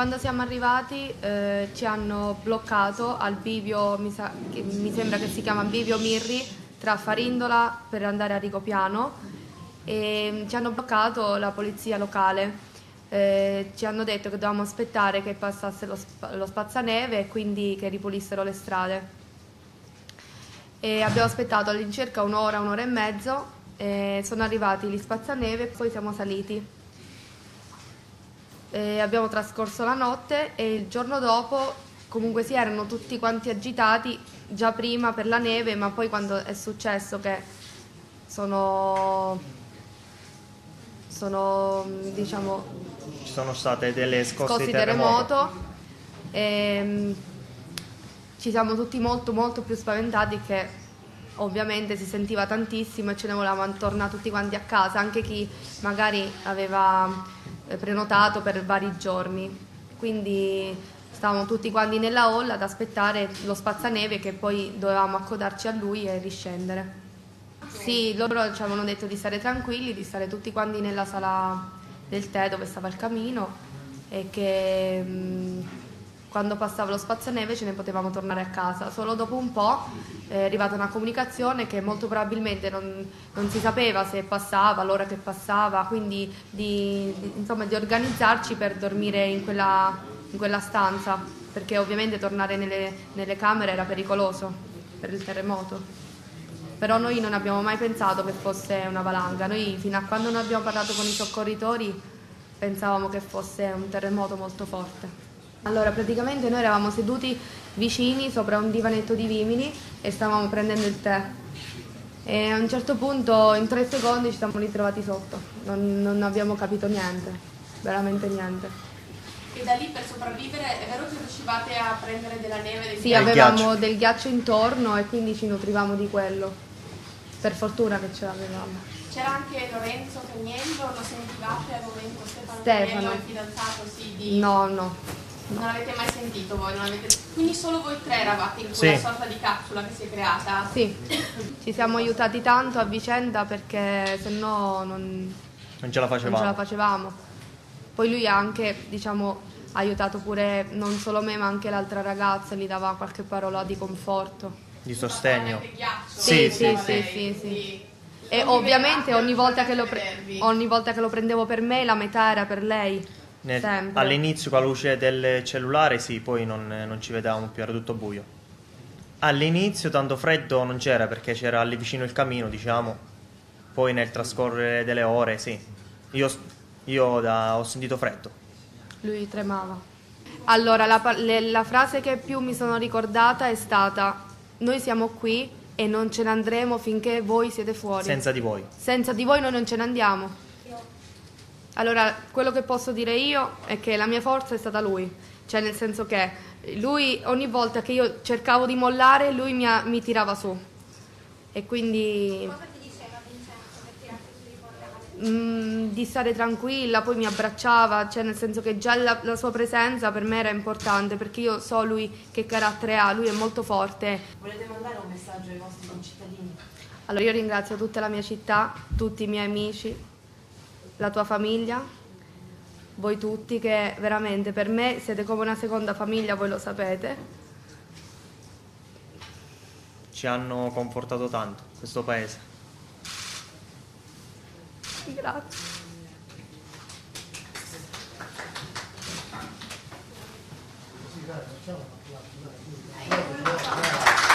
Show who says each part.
Speaker 1: Quando siamo arrivati eh, ci hanno bloccato al bivio, mi, sa- che mi sembra che si chiama bivio Mirri, tra Farindola per andare a Rigopiano e ci hanno bloccato la polizia locale. Eh, ci hanno detto che dovevamo aspettare che passasse lo, sp- lo spazzaneve e quindi che ripulissero le strade. E abbiamo aspettato all'incirca un'ora, un'ora e mezzo, e sono arrivati gli spazzaneve e poi siamo saliti. E abbiamo trascorso la notte e il giorno dopo comunque si erano tutti quanti agitati già prima per la neve, ma poi quando è successo che sono, sono diciamo,
Speaker 2: Ci sono state delle scosse,
Speaker 1: scosse
Speaker 2: di terremoto.
Speaker 1: terremoto, ehm, ci siamo tutti molto molto più spaventati che ovviamente si sentiva tantissimo e ce ne volevamo tornare tutti quanti a casa, anche chi magari aveva eh, prenotato per vari giorni. Quindi stavamo tutti quanti nella hall ad aspettare lo spazzaneve che poi dovevamo accodarci a lui e riscendere. Sì, loro ci avevano detto di stare tranquilli, di stare tutti quanti nella sala del tè dove stava il camino e che mh, quando passava lo spazzaneve ce ne potevamo tornare a casa. Solo dopo un po' è arrivata una comunicazione che molto probabilmente non, non si sapeva se passava, l'ora che passava, quindi di, di- insomma, di organizzarci per dormire in quella, in quella stanza, perché ovviamente tornare nelle, nelle camere era pericoloso per il terremoto. Però noi non abbiamo mai pensato che fosse una valanga, noi fino a quando non abbiamo parlato con i soccorritori pensavamo che fosse un terremoto molto forte. Allora, praticamente noi eravamo seduti vicini sopra un divanetto di vimini e stavamo prendendo il tè. E a un certo punto, in tre secondi, ci siamo ritrovati sotto. Non, non abbiamo capito niente, veramente niente.
Speaker 3: E da lì per sopravvivere è vero che riuscivate a prendere della neve dei
Speaker 1: Sì,
Speaker 2: Del
Speaker 1: avevamo
Speaker 2: ghiaccio.
Speaker 1: del ghiaccio intorno e quindi ci nutrivamo di quello. Per fortuna che ce l'avevamo.
Speaker 3: C'era anche Lorenzo Cagnello, lo sentivate al momento Stefano,
Speaker 1: Stefano.
Speaker 3: Cagnello, il fidanzato sì, di...
Speaker 1: No, no.
Speaker 3: Non avete mai sentito voi, non avete... quindi solo voi tre eravate in quella
Speaker 2: Sì.
Speaker 3: sorta di capsula che si è creata.
Speaker 1: Sì, ci siamo aiutati tanto a vicenda perché se no non,
Speaker 2: Non ce la
Speaker 1: non
Speaker 2: facevamo.
Speaker 1: ce la facevamo. Poi lui ha anche, diciamo, aiutato pure non solo me ma anche l'altra ragazza, gli dava qualche parola di conforto.
Speaker 2: Di sostegno. Sì,
Speaker 1: sì, sì, sì, sì. E ovviamente
Speaker 3: vivevate
Speaker 1: ogni volta, che lo pre-
Speaker 3: vedervi.
Speaker 1: ogni volta che lo prendevo per me la metà era per lei.
Speaker 2: Nel- all'inizio con la luce del cellulare sì, poi non, non ci vedevamo più, era tutto buio. All'inizio tanto freddo non c'era perché c'era lì vicino il camino, diciamo. Poi nel trascorrere delle ore, sì. Io, io da- ho sentito freddo.
Speaker 1: Lui tremava. Allora, la, la frase che più mi sono ricordata è stata: Noi siamo qui e non ce ne andremo finché voi siete fuori.
Speaker 2: Senza di voi.
Speaker 1: Senza di voi noi non ce ne andiamo. Allora, quello che posso dire io è che la mia forza è stata lui, cioè nel senso che lui ogni volta che io cercavo di mollare, lui mi, ha- mi tirava su. E quindi
Speaker 4: Cosa ti diceva Vincenzo per tirarti su di portare?
Speaker 1: mm, di stare tranquilla, poi mi abbracciava, cioè nel senso che già la, la sua presenza per me era importante perché io so lui che carattere ha, lui è molto forte.
Speaker 5: Volete mandare un messaggio ai vostri concittadini?
Speaker 1: Allora io ringrazio tutta la mia città, tutti i miei amici, la tua famiglia, voi tutti che veramente per me siete come una seconda famiglia, voi lo sapete.
Speaker 2: Ci hanno confortato tanto, questo paese.
Speaker 1: Grazie.
Speaker 4: Ecco,